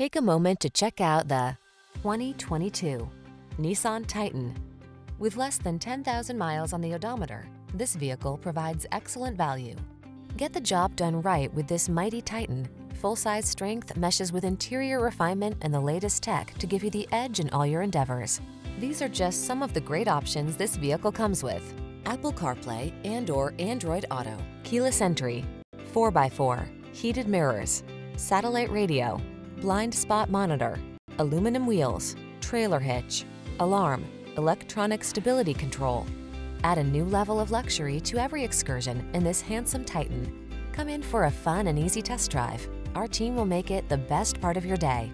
Take a moment to check out the 2022 Nissan Titan. With less than 10,000 miles on the odometer, this vehicle provides excellent value. Get the job done right with this mighty Titan. Full-size strength meshes with interior refinement and the latest tech to give you the edge in all your endeavors. These are just some of the great options this vehicle comes with. Apple CarPlay and or Android Auto, keyless entry, 4x4, heated mirrors, satellite radio, blind spot monitor, aluminum wheels, trailer hitch, alarm, electronic stability control. Add a new level of luxury to every excursion in this handsome Titan. Come in for a fun and easy test drive. Our team will make it the best part of your day.